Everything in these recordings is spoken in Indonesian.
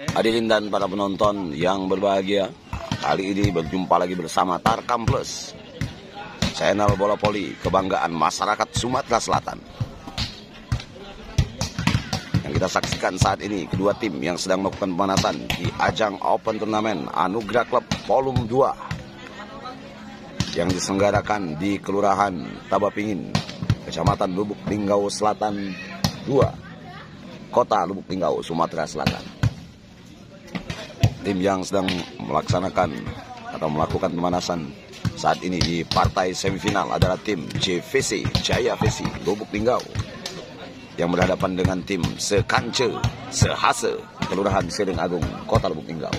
Hadirin dan para penonton yang berbahagia, kali ini berjumpa lagi bersama Tarkam Plus, channel bola poli kebanggaan masyarakat Sumatera Selatan. Yang kita saksikan saat ini kedua tim yang sedang melakukan pemanasan di ajang Open Turnamen Anugerah Club Volume 2 yang diselenggarakan di Kelurahan Tabapingin, Kecamatan Lubuk Linggau Selatan 2, Kota Lubuk Linggau, Sumatera Selatan. Tim yang sedang melaksanakan atau melakukan pemanasan saat ini di partai semifinal adalah tim JVC Jaya VC Lubuk Linggau yang berhadapan dengan tim Sekance Sehase Kelurahan Sering Agung Kota Lubuk Linggau.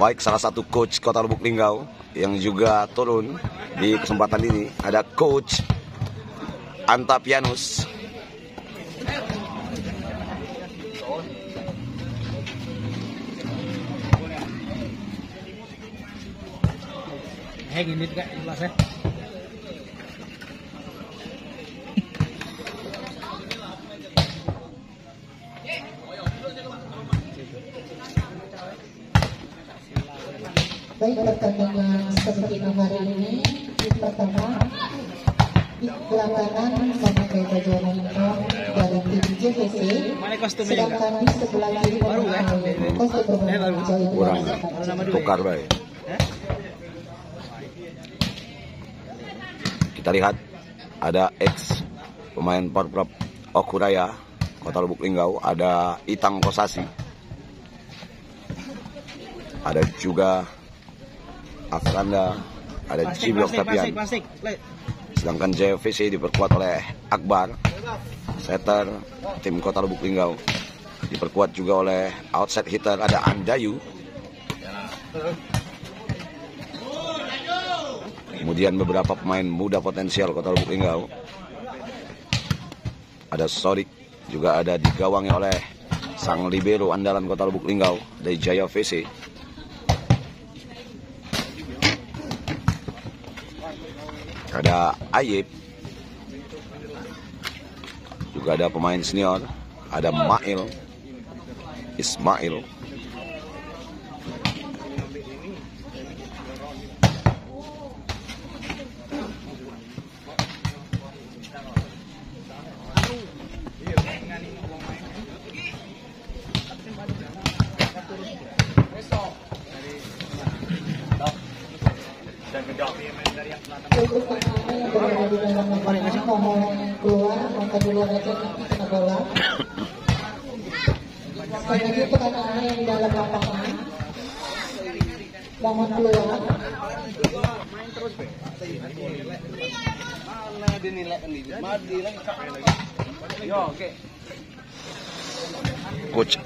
Baik, salah satu coach Kota Lubuk Linggau yang juga turun di kesempatan ini ada coach Antapianus. Eh gini juga jelas ya. Baik pertandingan seperti hari ini pertama belakangan memakai baju warna hitam dari tim JVC Mana kostumnya juga? sedangkan di sebelah kiri Baru ya? kostum Kurang. Tukar baik. Eh? Kita lihat. Ada ex pemain Porprov Okuraya Kota Lubuk Linggau, ada Itang Kosasi. Ada juga Afranda, ada Plastik, Cibi plastik, plastik. Sedangkan JVC diperkuat oleh Akbar, setter tim Kota Lubuk Linggau. Diperkuat juga oleh outside hitter ada Andayu. Kemudian beberapa pemain muda potensial Kota Lubuk Linggau. Ada Sorik, juga ada digawangi oleh sang libero andalan Kota Lubuk Linggau dari Jaya VC. Ada Ayib. Juga ada pemain senior, ada Mail, Ismail.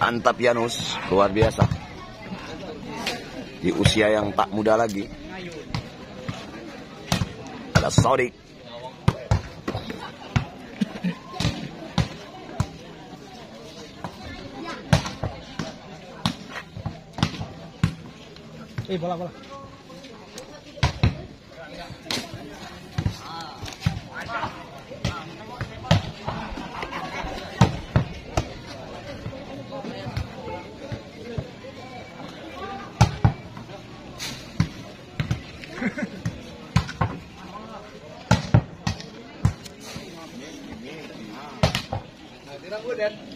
Coach Antapianus luar biasa. Di usia yang tak muda lagi. Ada Sodik. Eh bola bola. Gracias.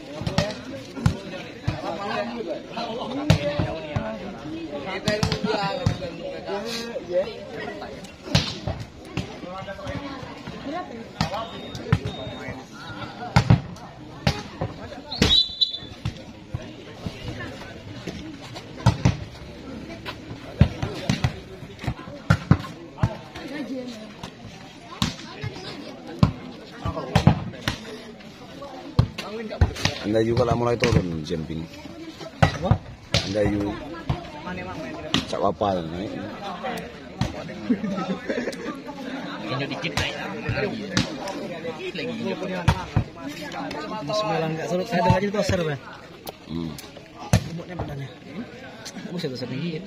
Anda juga lah mulai turun jumping. Apa? Anda you cak wapal naik. Inyo dikit naik. Lagi. Sembilan enggak suruh saya dengar itu toser ya. Hmm. Umutnya badannya. Buset toser dikit.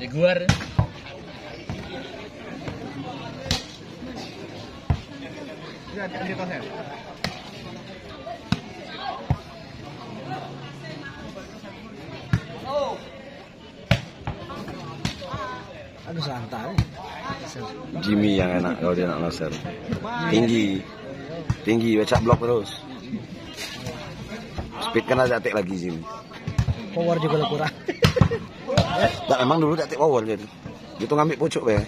Jaguar. Aduh santai. Jimmy yang enak kalau dia nak laser. Tinggi. Tinggi baca blok terus. Speed kan ada atik lagi Jimmy. Power juga kurang. Tak memang dulu atik power dia. Gitu ngambil pucuk be.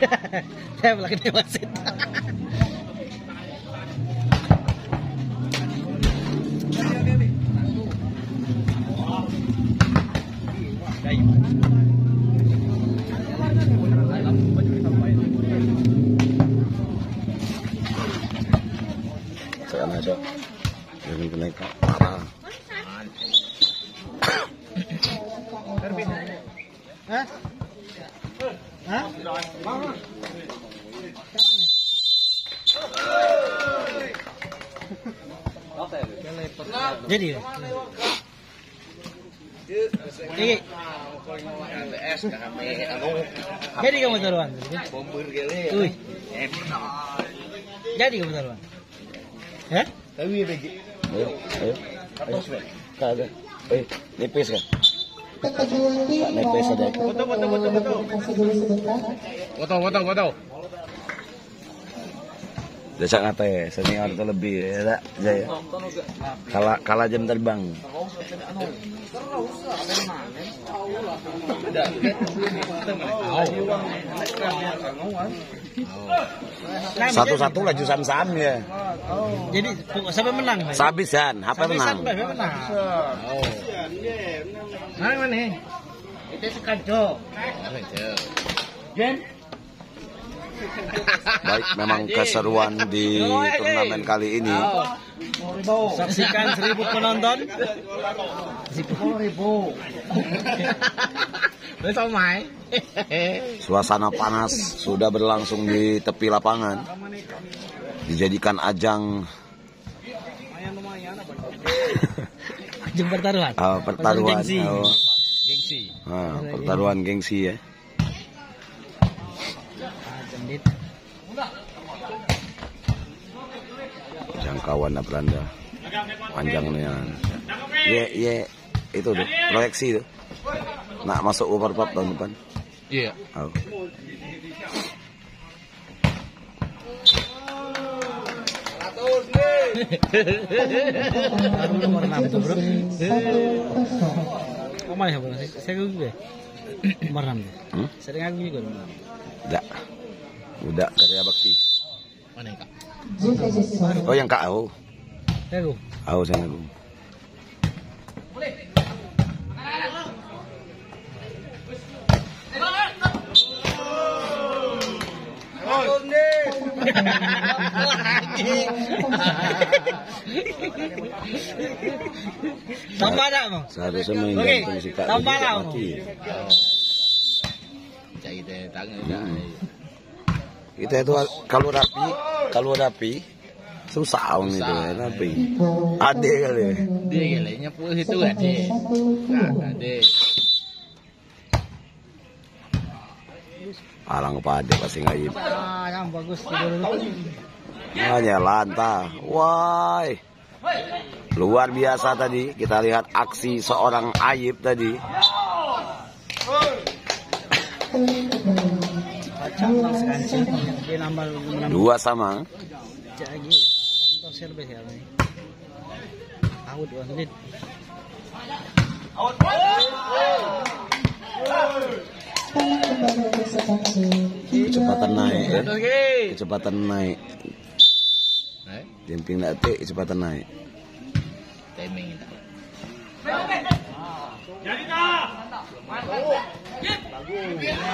Saya belakang dia wasit. Jadi kamu taruhan Uy Jadi kamu taruhan Hah? Ayo, ayo. ayo. Kagak. Eh, nipis kan? Nepes ada. foto foto foto foto Foto foto foto Desa ngata ya, senior itu lebih ya, tak? Jaya. Kalah kalah jam terbang. Satu-satu laju sam-sam ya. Jadi sampai menang Sabisan, apa menang? Sampai menang Mana mana Itu sekanjo Jen Baik, memang keseruan di turnamen kali ini. Saksikan seribu penonton Sepuluh ribu Suasana panas sudah berlangsung di tepi lapangan. Dijadikan ajang Jam pertaruhan uh, pertaruhan. Gengsi. Oh, Gengsi ah, pertaruhan gengsi ya. Jendit Jangkauan Belanda. Panjangnya. Ye, ye, itu tuh, proyeksi tuh. Nak masuk Uber Pop tahun depan. Iya Oh. Kosong Oh mana ya bro Saya, saya juga Nomor enam tuh Hmm? Sering aku juga nomor enam Udah. Udah karya bakti. Mana kak? Oh yang kak aku. Aku Aku saya aku. Tambah tak mau? Seharusnya tambah mati. Cari tangan. Kita itu kalau rapi, kalau rapi susah orang itu ya, rapi. Ade kali. ya. Dia gila nyapu ada satu Nah, ada Alang kepada pasti ngayip. Ah, yang bagus. Hanya lantah. Wah. Luar biasa tadi kita lihat aksi seorang Ayib tadi. Dua sama. Kecepatan naik ya. Kecepatan naik. Dimping nak tik kecepatan naik. timing sekansi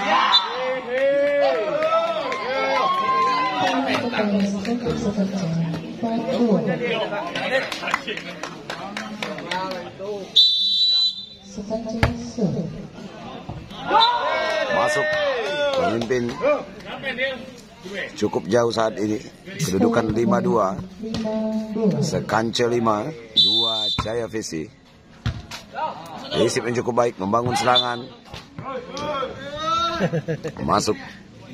Solo Masuk pemimpin cukup jauh saat ini. Kedudukan 5-2. lima dua Sekance 5, 2 Jaya Visi. Risip yang cukup baik membangun serangan. Masuk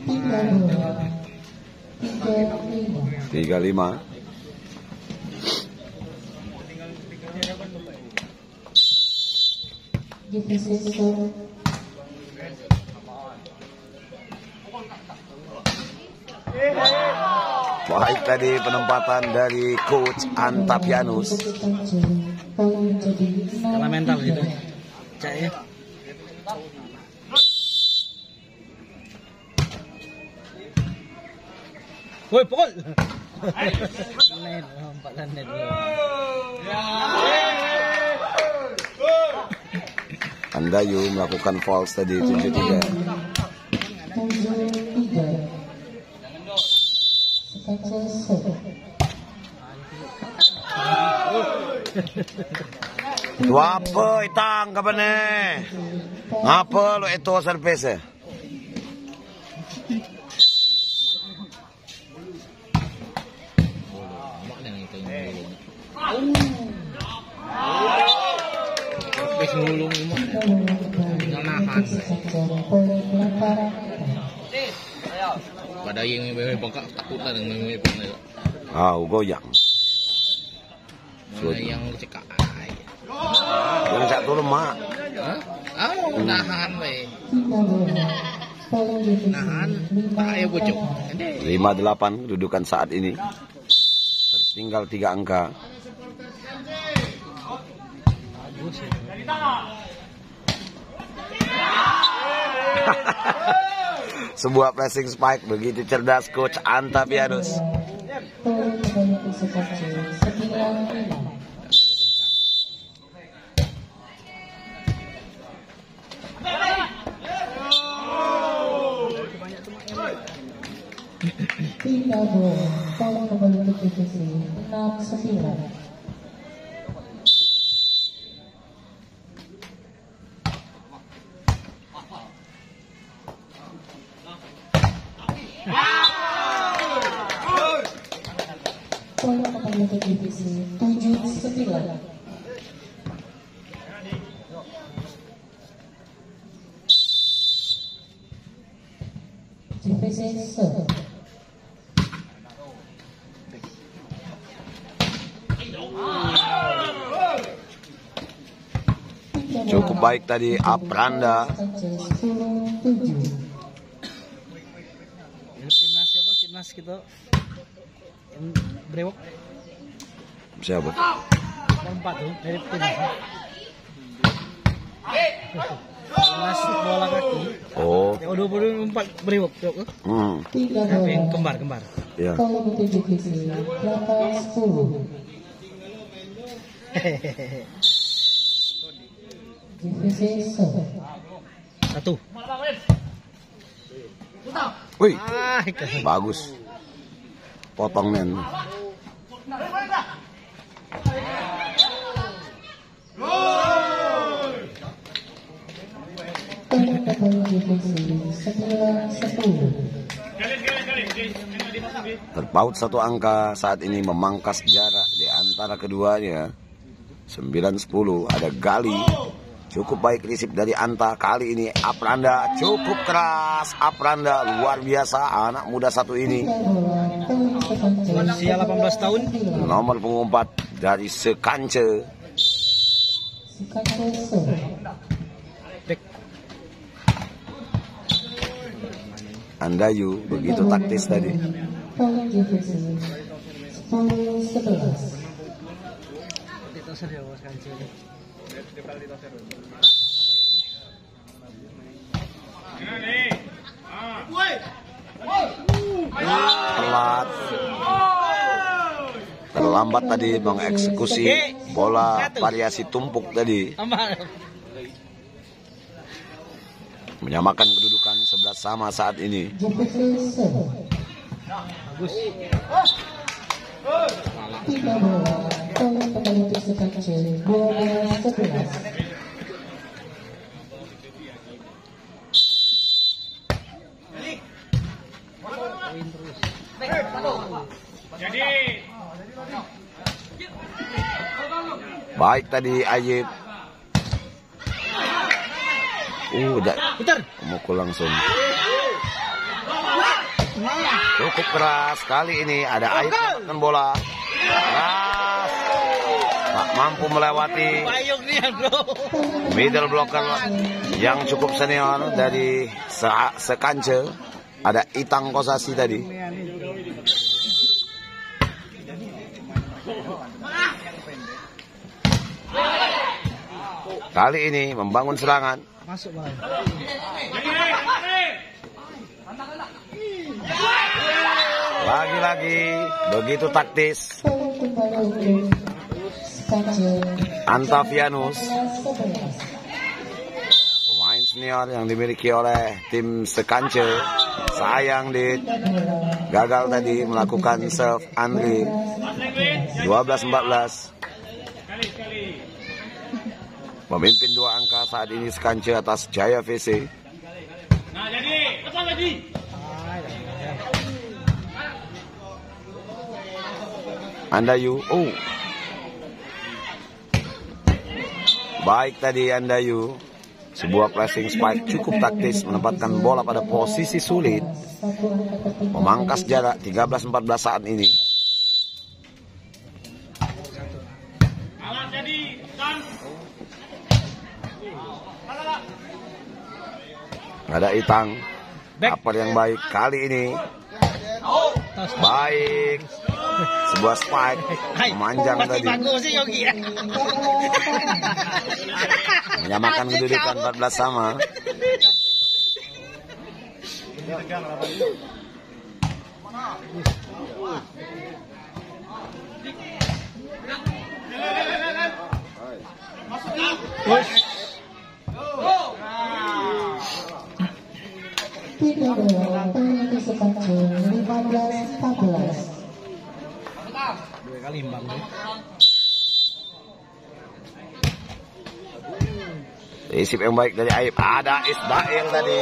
tiga bola, tiga lima, divisi serve Baik tadi penempatan dari coach Antapianus. Kalah mental gitu. Cak ya. Woi, pukul. Net, empat dan net. Andayu melakukan false tadi 7-3. tujuh tiga. Sekancil serve Itu apa itang kapan ni? Ngapa lu itu service? Wis ngulung nahan Pada yang bengkak bengkak. Ah, goyang. Yang cekak. Yang satu? Ah, nahan Nahan. Tak bocok. delapan. 5-8 kedudukan saat ini. Tertinggal tiga angka. Bagus ya. Sebuah pressing spike begitu cerdas coach Antapianus. tiga bola poin kembali ke divisi enam sembilan ke divisi tujuh sembilan divisi serve Cukup baik tadi Apranda. Sanchez 10 7 Ini timnas siapa? Timnas kita brewok Siapa? empat tuh dari bola kaki. Oh, Yang dua puluh empat tuh. hmm, kembar kembar. ya. poin ke divisi 8 10 divisi serve Satu. Wih, Ah, bagus. Potong men. poin kembali divisi 9 10 Terpaut satu angka saat ini memangkas jarak di antara keduanya. 9-10 ada Gali. Cukup baik risip dari Anta kali ini Apranda cukup keras Apranda luar biasa anak muda satu ini Usia 18 tahun. nomor pengumpat dari Sekance Back. Andayu begitu taktis tadi poin divisi 10 11 Kita serius kan sih. telat terlambat tadi mengeksekusi bola variasi tumpuk tadi. Menyamakan kedudukan 11 sama saat ini. Divisi serve Bagus. tiga bola poin kembali ke Sanchez 12 11 Poin terus. Baik tadi Ayib Uh, udah Putar. mukul langsung. Cukup keras kali ini ada air mendapatkan bola. Keras. Tak mampu melewati middle blocker yang cukup senior dari se sekance. Ada Itang Kosasi tadi. Kali ini membangun serangan. Masuk bang. Lagi-lagi begitu taktis. Antavianus 11. Pemain senior yang dimiliki oleh tim Sekance sayang di gagal tadi melakukan serve Andri 12-14 Pemimpin dua angka saat ini Sekance atas Jaya VC Andayu oh. Baik tadi Andayu sebuah pressing spike cukup taktis menempatkan bola pada posisi sulit. Memangkas jarak 13-14 saat ini. Ada Itang. Upper yang baik kali ini. Baik. Sebuah spike memanjang tadi. Menyamakan kedudukan 14 sama. Tiga bola poin untuk Skanje 15 14. Dua kali imbang deh. Isip yang baik dari Aib. Ada Ismail tadi.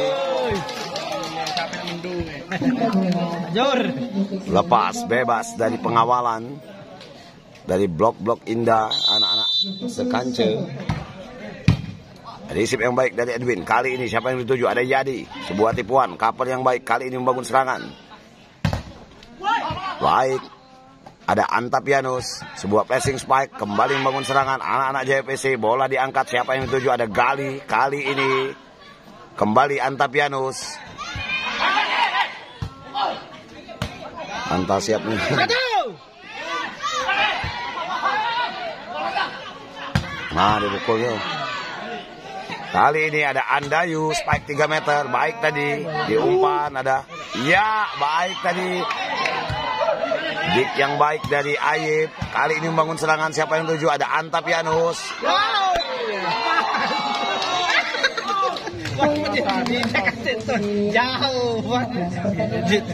Lepas bebas dari pengawalan. Dari blok-blok indah anak-anak sekance. Ada isip yang baik dari Edwin. Kali ini siapa yang dituju? Ada Yadi. Sebuah tipuan. Kaper yang baik. Kali ini membangun serangan. Baik. Ada Antapianus. Sebuah pressing spike. Kembali membangun serangan. Anak-anak JPC. Bola diangkat. Siapa yang dituju? Ada Gali. Kali ini. Kembali Antapianus. Anta siap nih. Nah, dipukulnya. Kali ini ada Andayu, spike 3 meter. Baik tadi. Di umpan ada. Ya, baik tadi. Dik yang baik dari Ayib. Kali ini membangun serangan. Siapa yang tuju? Ada Antapianus.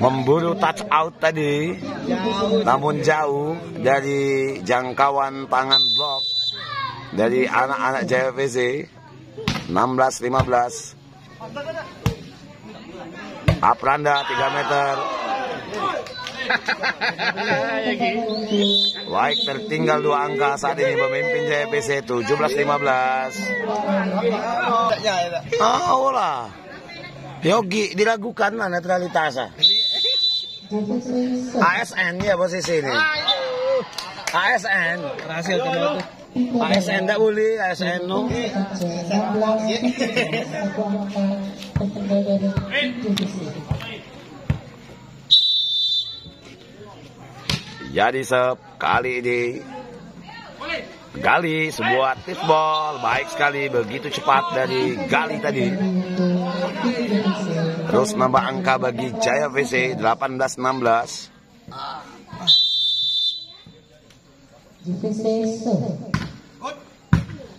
Memburu touch out tadi. Namun jauh dari jangkauan tangan blok. Dari anak-anak JFC. 16-15. Apranda 3 meter. Baik tertinggal dua angka saat ini pemimpin JPC 17-15. Ah, lah. Yogi diragukan lah netralitasnya. ASN ya posisi ini. ASN. Berhasil. ASN tidak boleh, ASN no. Skanje 16 satu angka tertinggal dari JPC. Jadi sep kali ini Gali sebuah tip ball baik sekali begitu cepat dari Gali tadi. Terus nambah angka bagi Jaya VC 18-16.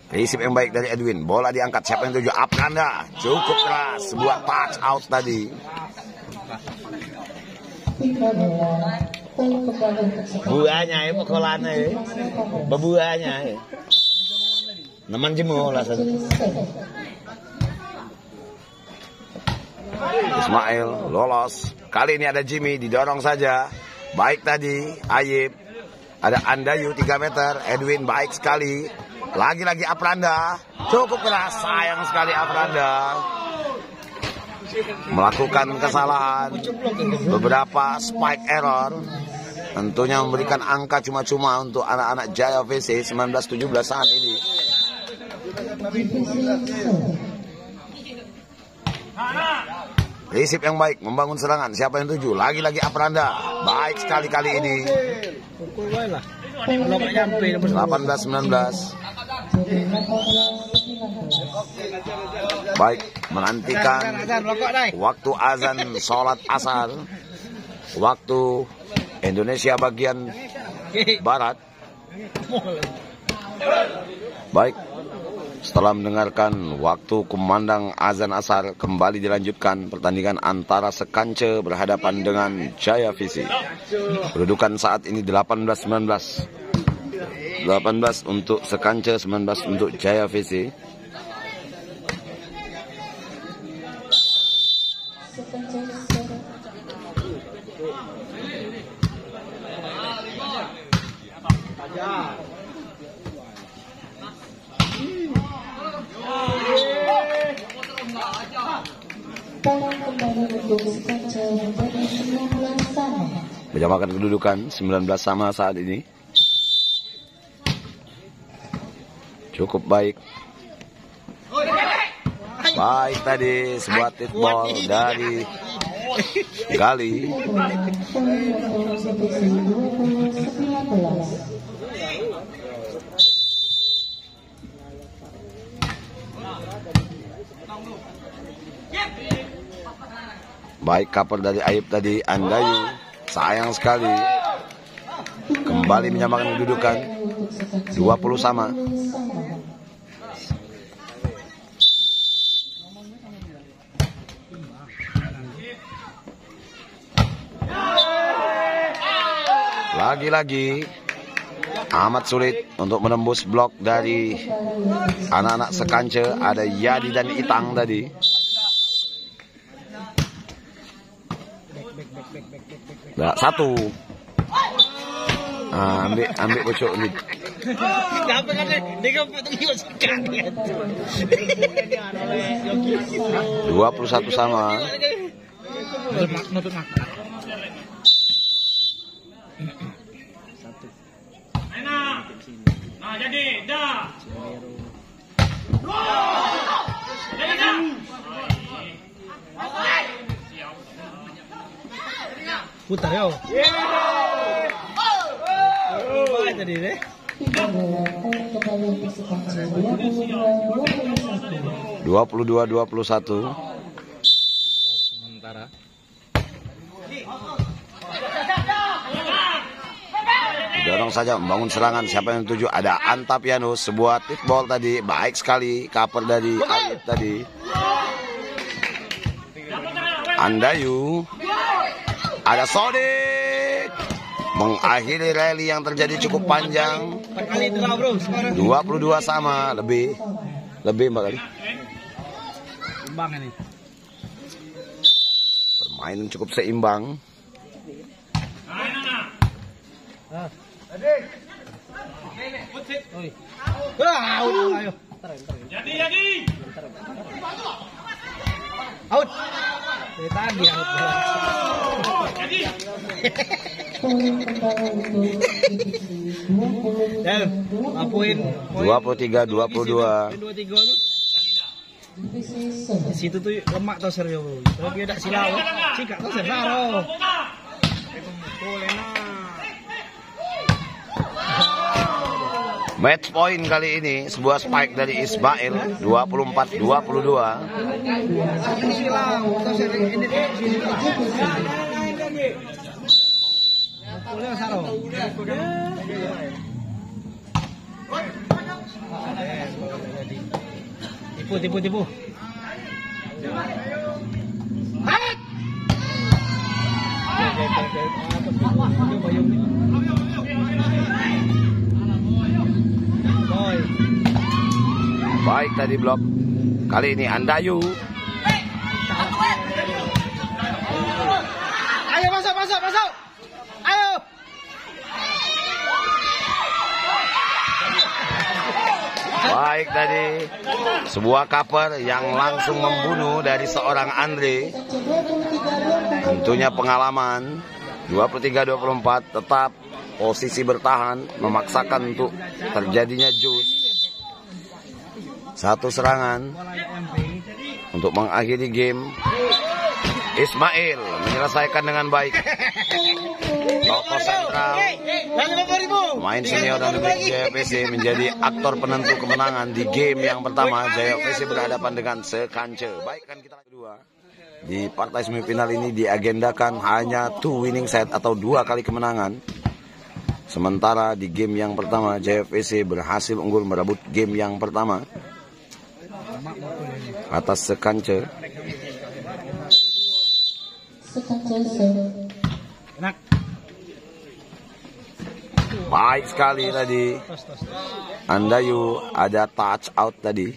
Risip yang baik dari Edwin. Bola diangkat. Siapa yang tuju? Apranda. Cukup keras. Sebuah touch out tadi. Buahnya ya, pokolanya ya. 15 Bebuahnya ya. Naman jemu lah. Ismail lolos. Kali ini ada Jimmy didorong saja. Baik tadi Ayib. Ada Andayu 3 meter. Edwin baik sekali. Lagi-lagi Apranda. Cukup keras. Sayang sekali Apranda. Melakukan kesalahan. Beberapa spike error. Tentunya memberikan angka cuma-cuma untuk anak-anak Jaya VC 1917 saat ini. Risip yang baik, membangun serangan. Siapa yang tuju? Lagi-lagi Apranda. Baik sekali kali ini. Pukul wae lah. Kalau nggak nyampe nomor 18-19. Jadi 18-19. Baik, menantikan waktu azan sholat asar. Waktu Indonesia bagian barat. Baik, setelah mendengarkan waktu kumandang azan asar kembali dilanjutkan pertandingan antara Sekance berhadapan dengan Jaya Visi. Kedudukan saat ini 18-19. 18 untuk Sekance, 19 untuk Jaya Visi. Sekencang So. Poin kembali untuk Sekencang menjadi 19 sama. Menyamakan kedudukan 19 sama saat ini. Cukup baik. Baik tadi sebuah tit ball dari Gali. Poin untuk divisi 20-19. Baik cover dari Ayub tadi Andayu. Sayang sekali. Kembali menyamakan kedudukan 20 sama. Lagi-lagi amat sulit untuk menembus blok dari anak-anak sekance ada Yadi dan Itang tadi. Nah, satu. Ah, ambil ambil bocok ni. Kenapa kan dia? Dia kan tengok kaget. 21 sama. Nutut mak. Nah, jadi dah. Putar yo. Apa tadi deh? Kembali untuk Sekencang 22-21. 22 21. Sementara. Dorong saja membangun serangan. Siapa yang tuju? Ada Antapianus. Sebuah tip ball tadi. Baik sekali. Cover dari Alif tadi. Andayu. Ada Sodik. Mengakhiri rally yang terjadi cukup panjang. Empat kali draw bro sekarang. 22 sama. Lebih. Lebih mbak kali. Ini. Permainan cukup seimbang. Oi. Ah, out. Dari tadi out. Jadi. Poin kembali untuk divisi 20 Dan apuin 23 22. Dua tiga tu. Divisi So. Di situ tuh lemak tau serio bro. Kalau dia tak silau, sikap tau serio. Boleh nah. Match point kali ini sebuah spike dari Ismail 24 22. Satu silau, tau serio ini tuh sini. Boleh saro. Tipu tipu tipu. Hat! Baik tadi blok. Kali ini Andayu. Ayo masuk masuk masuk. Ayo. Baik tadi sebuah cover yang langsung membunuh dari seorang Andre. Tentunya pengalaman 2 per 3 24 tetap posisi bertahan memaksakan untuk terjadinya jus. Satu serangan untuk mengakhiri game. Ismail menyelesaikan dengan baik. Tokoh sentral Pemain senior dan PC menjadi aktor penentu kemenangan di game yang pertama. Jaya PC berhadapan dengan Sekance. Baik kan kita kedua. Di partai semifinal ini diagendakan hanya two winning set atau dua kali kemenangan. Sementara di game yang pertama PC berhasil unggul merebut game yang pertama atas Sekance. Baik sekali tadi. Andayu ada touch out tadi.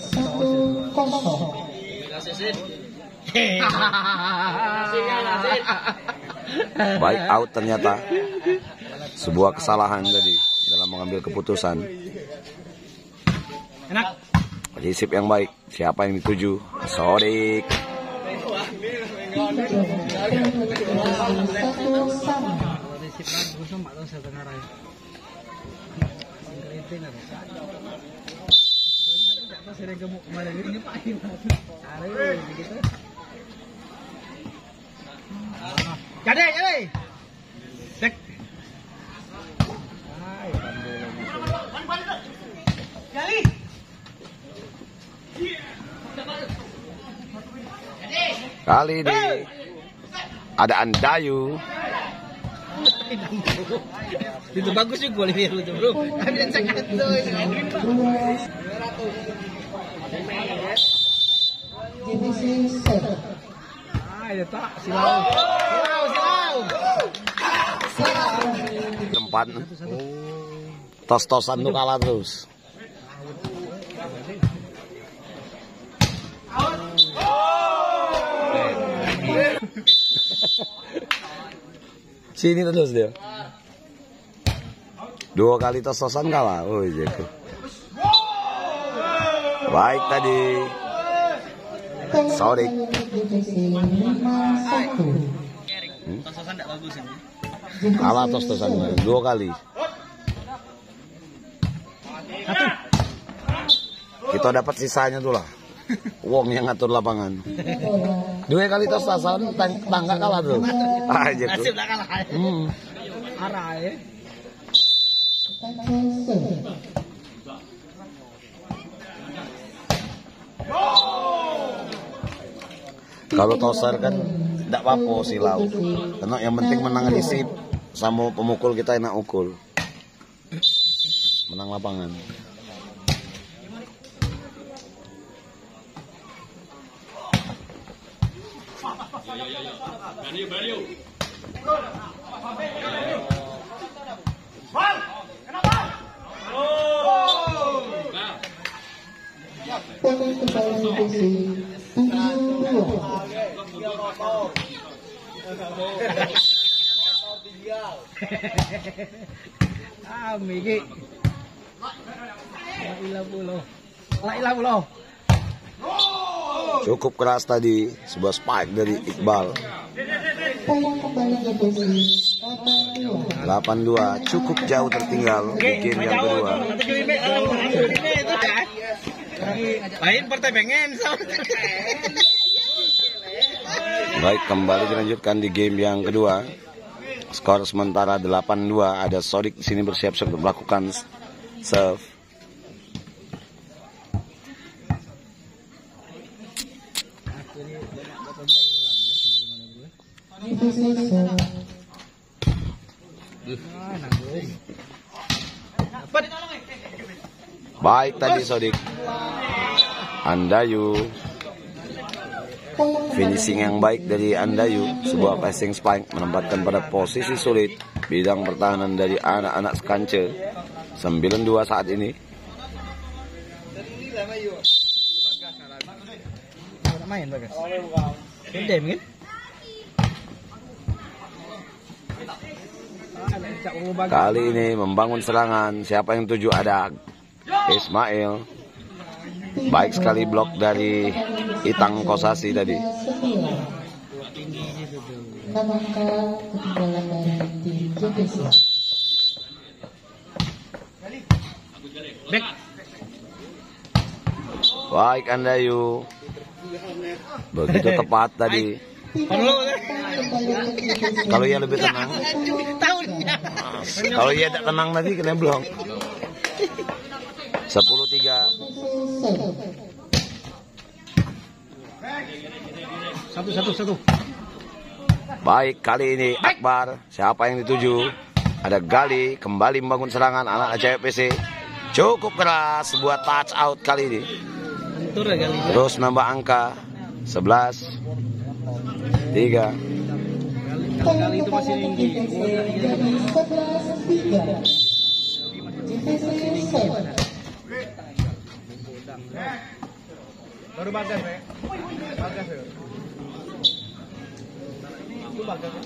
Satu kosong. Baik out ternyata. Sebuah kesalahan tadi dalam mengambil keputusan. Enak. Risip yang baik. Siapa yang dituju? Sodik. Satu sama. Resip bagus sama tahu saya dengar ya. Itu nggak bisa. Apa sering kamu kemarin ini Pak Are begitu. Jadi, jadi. Cek. Jadi. Kali ini ada Andayu. Itu bagus juga Olivier itu, Bro. Ada sangat tuh. Silau. Silau, silau. Tempat tos-tosan tuh kalah terus. Sini terus dia. Dua kali tos-tosan kalah. Oh iya. Baik tadi. Sorry. Bagus ini. Kalah tos-tosan dua kali. Satu. Kita dapat sisanya tuh lah. Wong yang ngatur lapangan. Dua kali tos-tosan tang tangga kalah tuh. Aja tuh. Nasib tak kalah. Hmm. Arah ya. Kalau toser kan tidak apa-apa silau. Karena yang penting menang risip sama pemukul kita enak ukul. Menang lapangan. Poin kembali divisi tujuh dua. Ah. La. La. Cukup keras tadi sebuah spike dari Iqbal. Poin kembali divisi delapan dua. 8-2 cukup jauh tertinggal di game yang kedua. Lain partai pengen. Baik kembali dilanjutkan di game yang kedua. Skor sementara 8-2 ada Sodik di sini bersiap-siap untuk melakukan serve. Baik tadi Sodik. Andayu finishing yang baik dari Andayu sebuah passing spike menempatkan pada posisi sulit bidang pertahanan dari anak-anak Skance 9-2 saat ini Kali ini membangun serangan. Siapa yang tuju ada Ismail. Baik sekali blok dari Itang Kosasi tadi. Back. Baik Andayu. Begitu tepat tadi. Kalau ia lebih tenang. Kalau ia tak tenang tadi kena blok. 10-3. Serve. Satu satu satu. Baik kali ini Akbar. Siapa yang dituju? Ada Gali kembali membangun serangan anak cewek PC. Cukup keras sebuah touch out kali ini. Ya. Terus nambah angka 11 3 Kali itu masih tinggi. jadi 11 3. JPC serve. Baru bagas ya. Bagas ya. Itu bagas ya.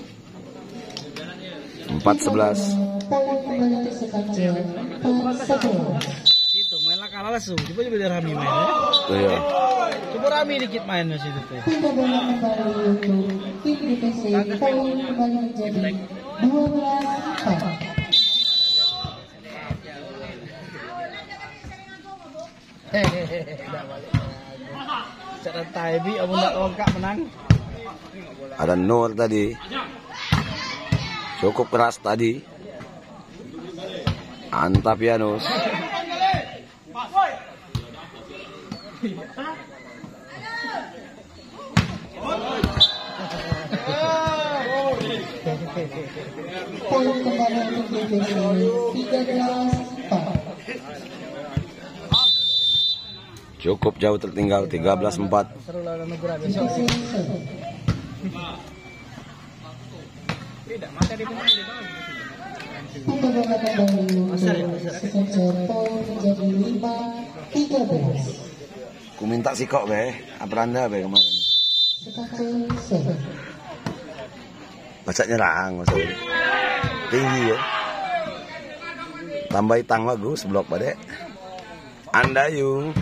4 11 Poin kembali ke Sekancil. 4 11. Itu main lah kalah langsung. Coba coba dia rami main ya. Iya. Coba rami dikit main di situ teh. Tiga bola kembali untuk tim JPC. Poin kembali menjadi 12 4. Cara Taibi, amun nak longkak menang. Ada Nur tadi. Cukup keras tadi. Antapianus. Poin kembali untuk JPC. 13 Poin menjadi 5 13. Ku minta si kok be, apa anda be kemarin? Masa nyerang maksudnya. Tinggi ya. Tambah tang bagus blok pada. Andayu.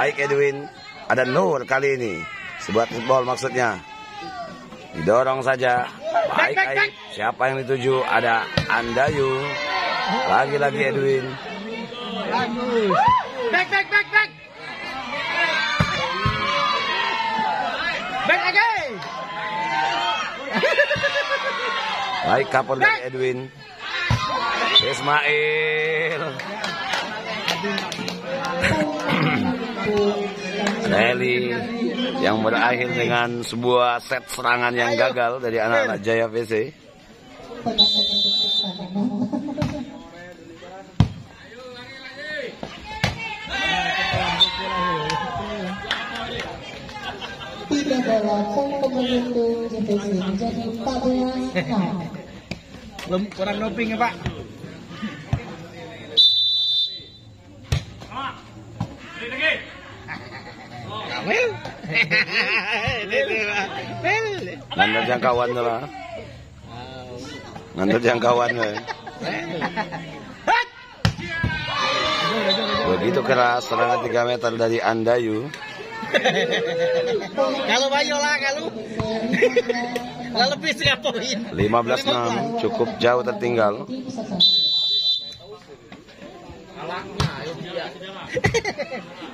Baik Edwin. Ada Nur kali ini. Sebuah football maksudnya. Didorong saja. Baik Aib. Siapa yang dituju? Ada Andayu. Lagi-lagi Edwin. Back, back, back, back. Back again. Baik kapur dari Edwin. Ismail. Rally yang berakhir dengan sebuah set serangan yang gagal dari anak-anak Jaya VC. Tiga bola poin kembali untuk JPC menjadi 14 6. Belum kurang doping ya, Pak. Ngantar jangkauan tuh lah. Ngantar jangkauan tuh. Begitu keras serangan 3 meter dari Andayu. Kalau Bayola kalau kalau lebih tiga poin. 15-6 cukup jauh tertinggal. Tim Sasana.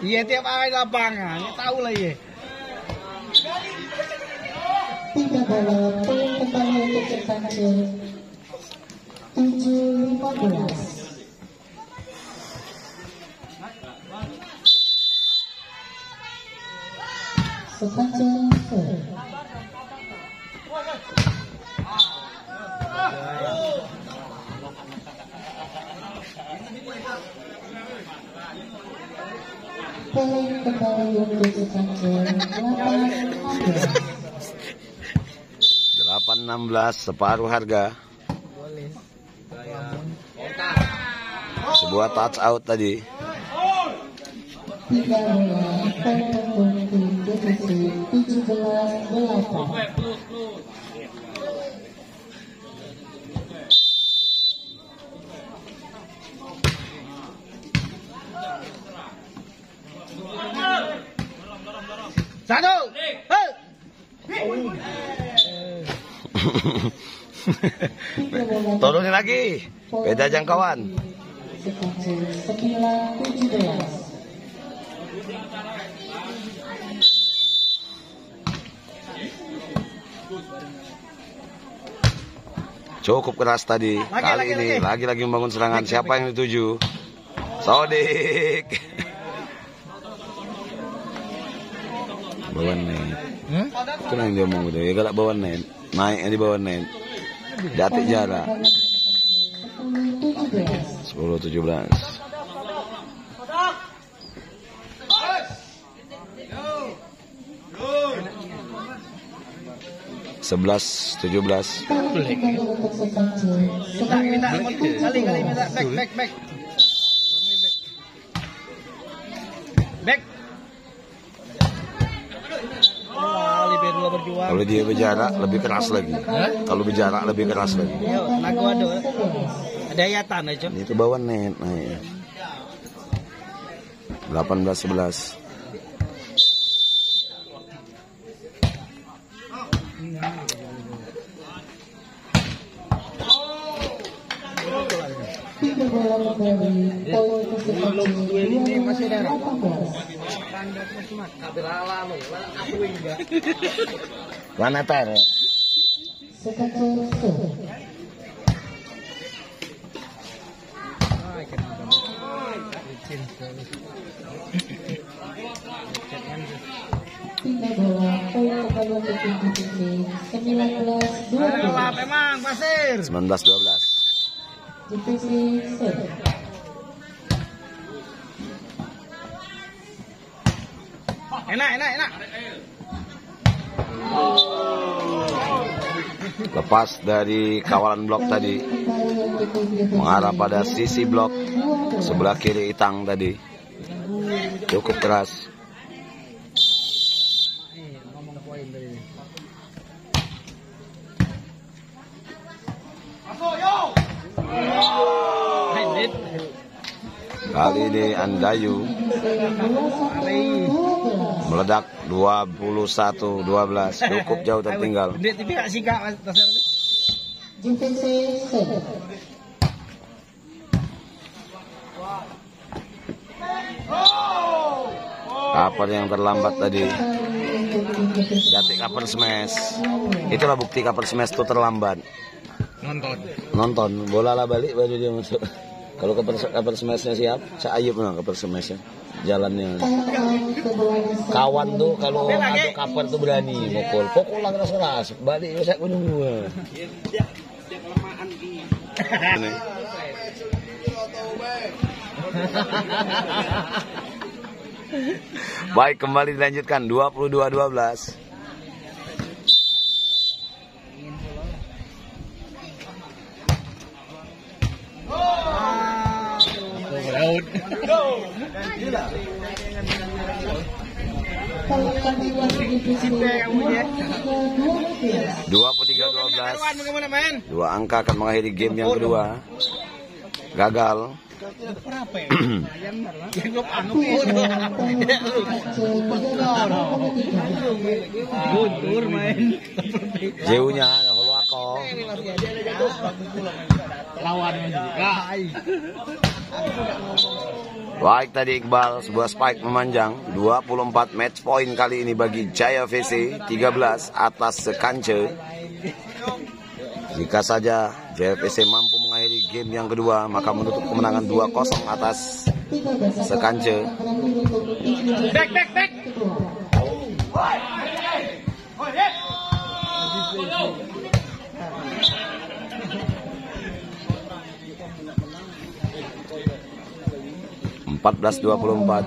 Iya tiap hari lapangan, ya tahu lah iya. Tiga bola poin kembali untuk Sekancil. 7 15. Sekancil serve. Poin kembali untuk Sekancil. 8 8-16 separuh harga. Sebuah touch out tadi. Tiga bola poin untuk JPC 17 8. Satu. Hei. Turunin lagi. Beda jangkauan. Sekancil 9-17. Cukup keras tadi. Lagi, Kali lagi, ini lagi. lagi-lagi membangun serangan. Siapa yang dituju? Sodik. Bawa net. Hmm? Itu yang dia ngomong udah. Ya galak bawa net. Naiknya di bawah net. Jatuh jarak. 10-17. 10 17. Sebelas, tujuh belas. Minta, minta. Kali, kali, minta. Back, back. Back. Berjuang. Kalau dia berjarak lebih keras lagi. Kalau berjarak lebih keras lagi. Yo, lagu ada. Ada ayatan aja. Itu bawa net naik. 18 11. Poin. 18. Mana tar? Sekancil 10. Tiga bola. Poin kembali untuk tim PPC 19-20. Gelap emang pasir. 19 12. Divisi C. Enak, enak, enak. Lepas dari kawalan blok tadi mengarah pada sisi blok 20. sebelah kiri Itang tadi. Cukup keras. Kali ini Andayu meledak 21 12. Cukup jauh tertinggal. Kapan yang terlambat tadi? Jati cover smash. Itulah bukti cover smash itu terlambat. Nonton. Nonton bola lah balik baru dia masuk. Kalau cover cover smashnya siap, saya ayub nah cover smashnya. Jalannya. Kawan tuh kalau ada cover tuh berani mukul. Pokok lah keras keras. Balik saya gua. Ini. Baik kembali dilanjutkan 22 12. Laut. Dua puluh tiga dua angka akan mengakhiri game yang kedua. Gagal. Ya? Jauhnya. Lawan juga. Baik tadi Iqbal, sebuah spike memanjang 24 match point kali ini bagi Jaya VC 13 atas Sekance Jika saja Jaya VC mampu mengakhiri game yang kedua maka menutup kemenangan 2-0 atas Sekance Back back back. empat belas dua puluh empat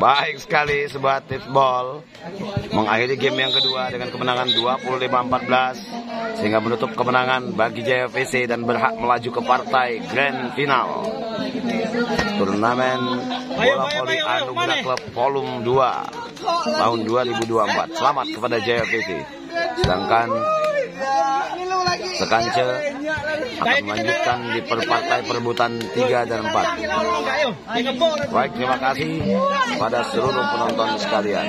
Baik sekali sebuah tips ball mengakhiri game yang kedua dengan kemenangan 25-14 sehingga menutup kemenangan bagi VC dan berhak melaju ke partai grand final turnamen bola voli Anugerah Club Volume 2 tahun 2024. Selamat kepada VC. Sedangkan Sekance akan melanjutkan di perpartai perebutan 3 dan 4. Baik, terima kasih pada seluruh penonton sekalian.